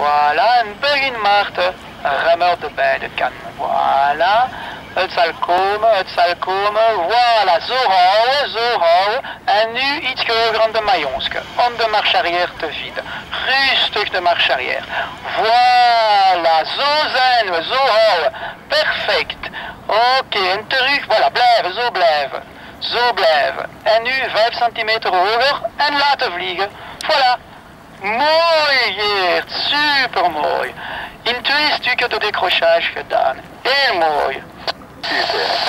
Voilà, en begin maar te remmen op de kanten. Voilà. Het zal komen, het zal komen. Voilà, zo houden, zo houden. En nu iets hoger aan de maillonske, om de marche arrière te vinden. Rustig de marche arrière. Voilà, zo we, zo houden. Perfect. Oké, en terug, voilà, blijven, zo blijven. Zo blijven. En nu 5 centimeter hoger en laten vliegen. Voilà. Mooi Super mooi. In twee stukken de décrochage gedaan. Heel mooi. Super.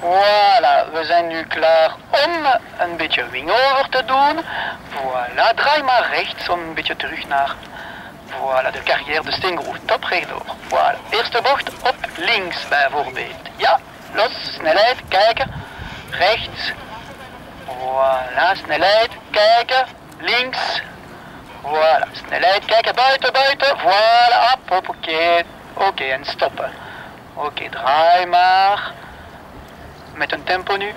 Voilà, we zijn nu klaar om een beetje wing over te doen. Voilà, draai maar rechts om een beetje terug naar voilà, de carrière, de steengroef. Top rechtdoor. Voilà, eerste bocht op links bijvoorbeeld. Ja, los, snelheid, kijken, rechts. Voilà, snelheid, kijken, links. Voilà, snelheid, kijken, buiten, buiten. Voilà, op, op, oké. Oké, en stoppen. Oké, draai maar. Met een tempo nu.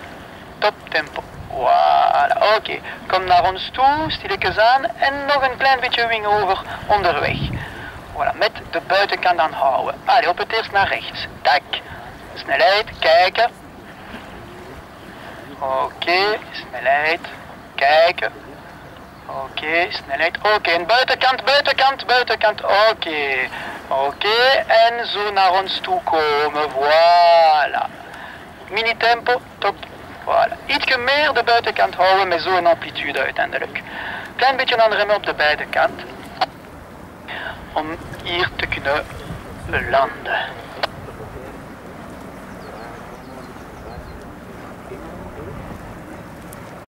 Top tempo. Voilà, oké. Kom naar ons toe, stilletjes aan. En nog een klein beetje wing over onderweg. Voilà, met de buitenkant aanhouden. Allee, op het eerst naar rechts. Tak. Snelheid, kijken. Oké, snelheid, kijken. Oké, okay, snelheid. Oké, okay. buitenkant, buitenkant, buitenkant. Oké. Oké, en zo naar ons toe komen. Voilà. Mini tempo, top. Voilà. Ietsje meer de buitenkant houden met zo'n amplitude uiteindelijk. Klein beetje aanremmen op de beide kanten. Om hier te kunnen landen.